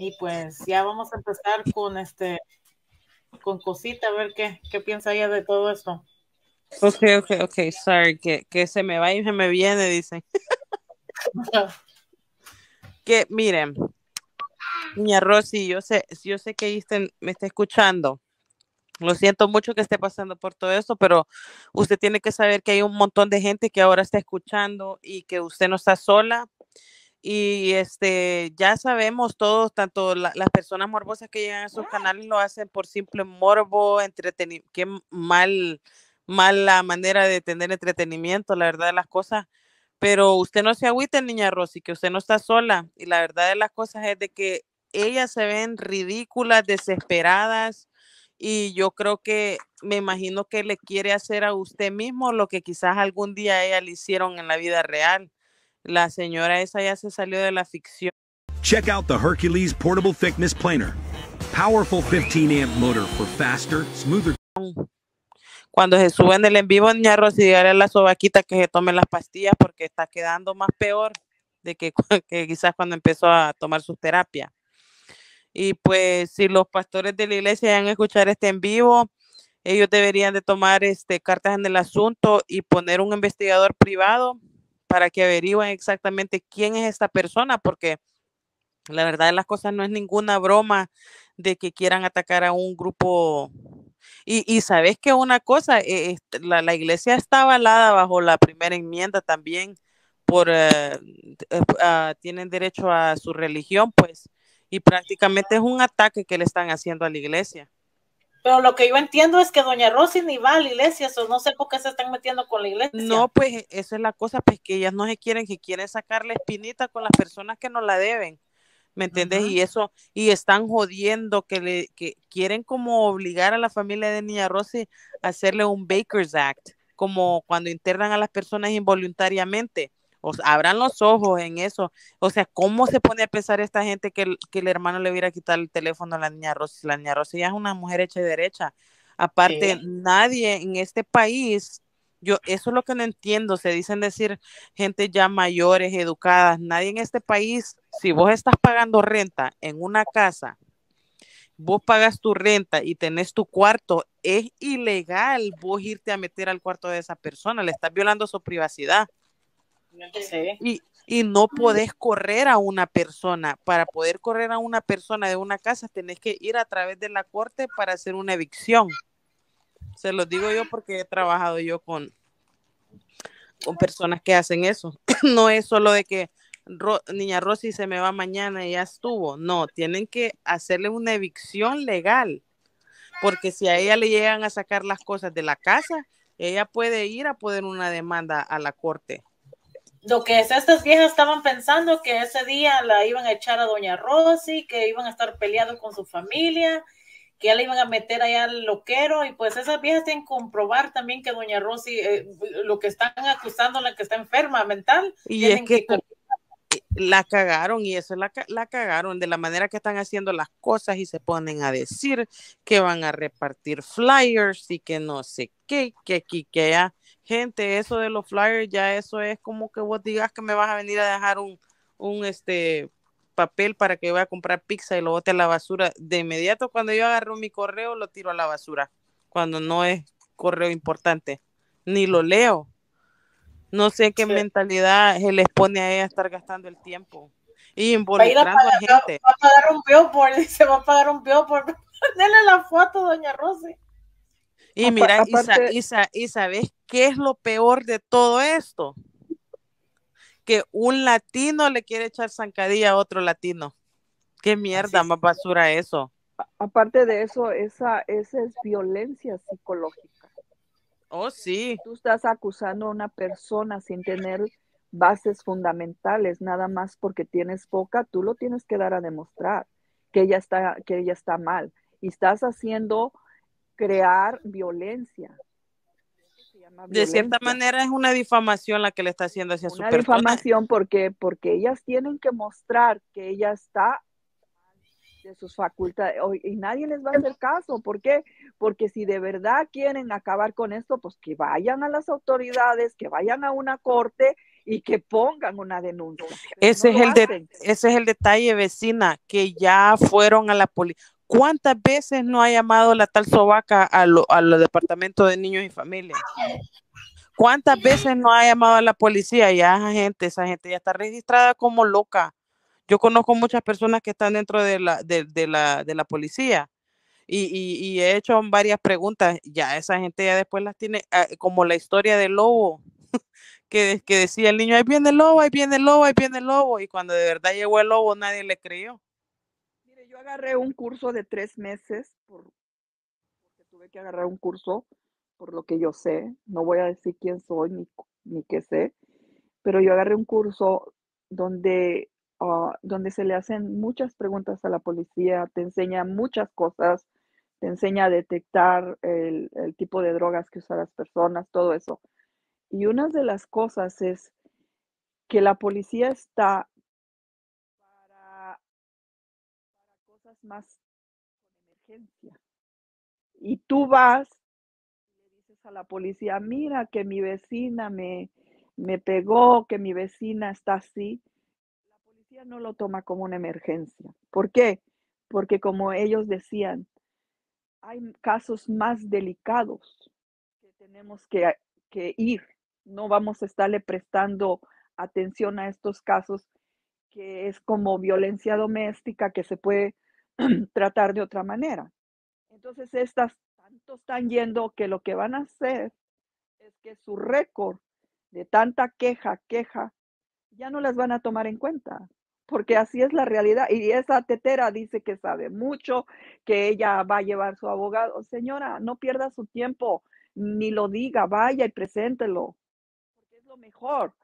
Y pues ya vamos a empezar con este, con cosita, a ver qué, qué piensa ella de todo esto. Ok, ok, ok, sorry, que, que se me va y se me viene, dicen. que miren, niña Rosy, yo sé, yo sé que me está escuchando. Lo siento mucho que esté pasando por todo esto, pero usted tiene que saber que hay un montón de gente que ahora está escuchando y que usted no está sola. Y este, ya sabemos todos, tanto las personas morbosas que llegan a sus canales lo hacen por simple morbo, entretenimiento, qué mal, mala manera de tener entretenimiento, la verdad de las cosas. Pero usted no se agüite, niña Rosy, que usted no está sola. Y la verdad de las cosas es de que ellas se ven ridículas, desesperadas, y yo creo que me imagino que le quiere hacer a usted mismo lo que quizás algún día ella le hicieron en la vida real. La señora esa ya se salió de la ficción. Check out the Hercules Portable Thickness Planer. Powerful 15 amp motor for faster, smoother. Cuando se sube en el en vivo, niña Rosy, dígale a la sobaquita que se tome las pastillas porque está quedando más peor de que, que quizás cuando empezó a tomar sus terapias. Y pues si los pastores de la iglesia van a escuchar este en vivo, ellos deberían de tomar este, cartas en el asunto y poner un investigador privado para que averigüen exactamente quién es esta persona, porque la verdad de las cosas no es ninguna broma de que quieran atacar a un grupo. Y, sabes que una cosa, eh, la, iglesia está avalada bajo la primera enmienda también por, eh, eh, ah, tienen derecho a su religión, pues y prácticamente es un ataque que le están haciendo a la iglesia. Pero lo que yo entiendo es que doña Rosy ni va a la iglesia, o no sé por qué se están metiendo con la iglesia. No, pues esa es la cosa, pues que ellas no se quieren, que quieren sacarle espinita con las personas que no la deben. ¿Me entiendes? Y eso, y están jodiendo que le que quieren como obligar a la familia de Niña Rosy a hacerle un Baker's Act, como cuando internan a las personas involuntariamente o abran los ojos en eso. O sea, ¿cómo se pone a pensar esta gente que, el hermano le hubiera quitado el teléfono a la niña Rosy? La niña Rosy ya es una mujer hecha y derecha. Aparte, nadie en este país, yo eso es lo que no entiendo, se dicen decir gente ya mayores, educadas, nadie en este país, si vos estás pagando renta en una casa, vos pagas tu renta y tenés tu cuarto, es ilegal vos irte a meter al cuarto de esa persona, le estás violando su privacidad. Y, y no podés correr a una persona. Para poder correr a una persona de una casa, tenés que ir a través de la corte para hacer una evicción. Se lo digo yo porque he trabajado yo con, con personas que hacen eso. no es solo de que niña Rosy se me va mañana y ya estuvo. No, tienen que hacerle una evicción legal. Porque si a ella le llegan a sacar las cosas de la casa, ella puede ir a poner una demanda a la corte lo que es, estas viejas estaban pensando que ese día la iban a echar a doña Rosy, que iban a estar peleados con su familia, que ya le iban a meter allá al loquero, y pues esas viejas tienen que comprobar también que doña Rosy, eh, lo que están acusando, la que está enferma mental, y es que, la cagaron y eso la, la cagaron de la manera que están haciendo las cosas y se ponen a decir que van a repartir flyers y que no sé qué, que aquí, que allá gente, eso de los flyers, ya eso es como que vos digas que me vas a venir a dejar un, un este papel para que voy a comprar pizza y lo bote a la basura. De inmediato, cuando yo agarro mi correo, lo tiro a la basura. Cuando no es correo importante. Ni lo leo. No sé qué mentalidad se les pone a ella estar gastando el tiempo. Y involucrando a, gente. Va a pagar un billboard, se va a pagar un billboard. Denle la foto, doña Rosy. Y mira, y, sabes qué es lo peor de todo esto? Que un latino le quiere echar zancadilla a otro latino. ¿Qué mierda más basura eso? Aparte de eso, esa, esa es violencia psicológica. Oh, sí. Tú estás acusando a una persona sin tener bases fundamentales, nada más porque tienes boca, tú lo tienes que dar a demostrar que ella está, que ella está mal. Y estás haciendo crear violencia. De cierta manera es una difamación la que le está haciendo hacia su persona. Una difamación porque, porque ellas tienen que mostrar que ella está de sus facultades y nadie les va a hacer caso. ¿Por qué? Porque si de verdad quieren acabar con esto, pues que vayan a las autoridades, que vayan a una corte y que pongan una denuncia. Ese, es el ese es el detalle, vecina, que ya fueron a la policía. ¿Cuántas veces no ha llamado la tal Sobaca a los departamentos de niños y familia? ¿Cuántas veces no ha llamado a la policía? Ya esa gente, esa gente ya está registrada como loca. Yo conozco muchas personas que están dentro de la, de, la, de la policía y, y, he hecho varias preguntas. Ya esa gente ya después las tiene, ah, como la historia del lobo, que, que decía el niño, ahí viene el lobo, ahí viene el lobo, ahí viene el lobo. Y cuando de verdad llegó el lobo, nadie le creyó. Agarré un curso de tres meses por, porque tuve que agarrar un curso por lo que yo sé. No voy a decir quién soy ni, ni qué sé, pero yo agarré un curso donde Ah, donde se le hacen muchas preguntas a la policía, te enseña muchas cosas, te enseña a detectar el, tipo de drogas que usan las personas, todo eso. Y una de las cosas es que la policía está más emergencia. Y tú vas y le dices a la policía, mira que mi vecina me, me pegó, que mi vecina está así no lo toma como una emergencia. ¿Por qué? Porque como ellos decían, hay casos más delicados que tenemos que, que ir. No vamos a estarle prestando atención a estos casos que es como violencia doméstica que se puede tratar de otra manera. Entonces, estas tanto están yendo que lo que van a hacer es que su récord de tanta queja, queja, ya no las van a tomar en cuenta porque así es la realidad. Y esa tetera dice que sabe mucho, que ella va a llevar su abogado. Señora, no pierda su tiempo, ni lo diga, vaya y preséntelo, porque es lo mejor.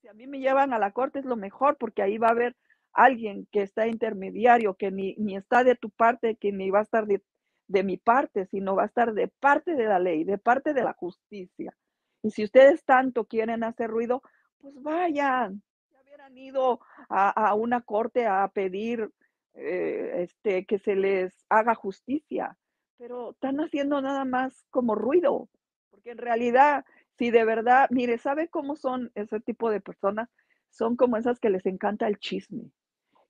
Si a mí me llevan a la corte es lo mejor, porque ahí va a haber alguien que está intermediario, que ni, ni está de tu parte, que ni va a estar de, de mi parte, sino va a estar de parte de la ley, de parte de la justicia. Y si ustedes tanto quieren hacer ruido, pues vayan, han ido a, una corte a pedir eh, este, que se les haga justicia, pero están haciendo nada más como ruido, porque en realidad, si de verdad, mire, ¿sabe cómo son ese tipo de personas? Son como esas que les encanta el chisme,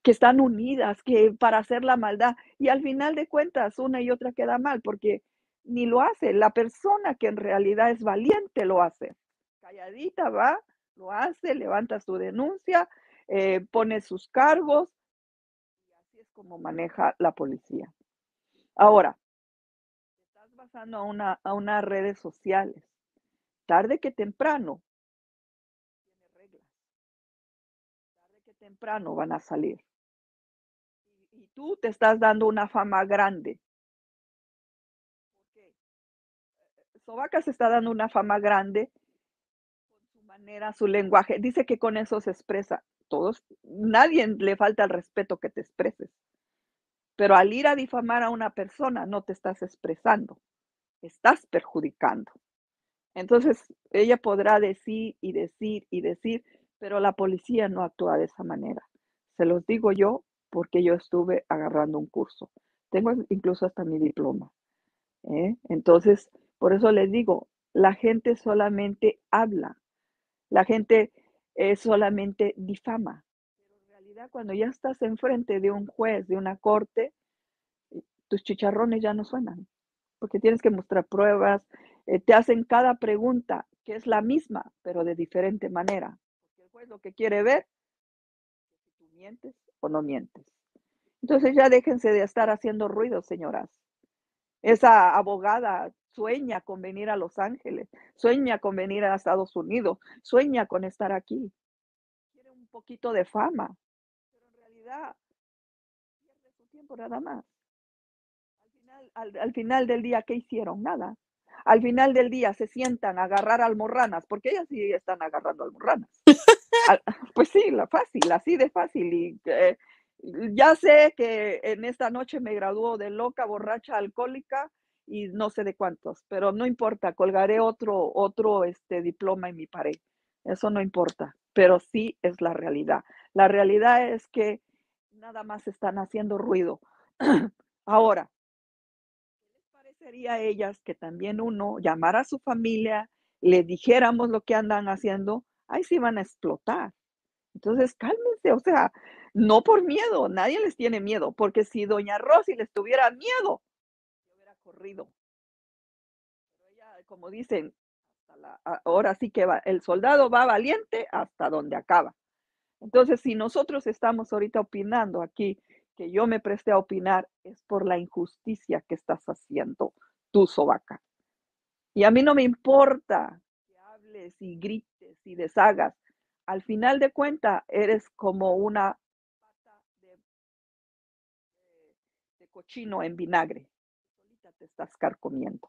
que están unidas, que para hacer la maldad, y al final de cuentas una y otra queda mal, porque ni lo hace, la persona que en realidad es valiente lo hace. Calladita va lo hace, levanta su denuncia, eh, pone sus cargos y así es como maneja la policía. Ahora, estás basando a, una, a unas redes sociales. Tarde que temprano, temprano van a salir. Y, tú te estás dando una fama grande. ¿Por Sobaca se está dando una fama grande manera, su lenguaje. Dice que con eso se expresa. Todos, nadie le falta el respeto que te expreses. Pero al ir a difamar a una persona, no te estás expresando, estás perjudicando. Entonces, ella podrá decir y decir y decir, pero la policía no actúa de esa manera. Se los digo yo porque yo estuve agarrando un curso. Tengo incluso hasta mi diploma. ¿eh? Entonces, por eso les digo, la gente solamente habla, la gente eh, solamente difama. Pero en realidad cuando ya estás enfrente de un juez, de una corte, tus chicharrones ya no suenan, porque tienes que mostrar pruebas, eh, te hacen cada pregunta que es la misma, pero de diferente manera. Lo que quiere ver si tú mientes o no mientes. Entonces ya déjense de estar haciendo ruido, señoras. Esa abogada sueña con venir a Los Ángeles, sueña con venir a Estados Unidos, sueña con estar aquí. Quiere un poquito de fama, pero en realidad pierde su tiempo nada más. Al final, del día, ¿qué hicieron? Nada. Al final del día se sientan a agarrar almorranas, porque ellas sí están agarrando almorranas. pues sí, la fácil, así de fácil. Y ya sé que en esta noche me graduó de loca, borracha, alcohólica y no sé de cuántos, pero no importa, colgaré otro, otro este, diploma en mi pared. Eso no importa, pero sí es la realidad. La realidad es que nada más están haciendo ruido. Ahora, ¿qué les parecería a ellas que también uno llamara a su familia, le dijéramos lo que andan haciendo? Ahí sí van a explotar. Entonces, cálmense, o sea, no por miedo, nadie les tiene miedo, porque si doña Rosy les tuviera miedo, hubiera corrido. Pero ella, como dicen, ahora sí que va, el soldado va valiente hasta donde acaba. Entonces, si nosotros estamos ahorita opinando aquí, que yo me presté a opinar, es por la injusticia que estás haciendo tú, Sobaca. Y a mí no me importa y grites y deshagas. Al final de cuentas, eres como una pata de, de cochino en vinagre. Solita te estás carcomiendo.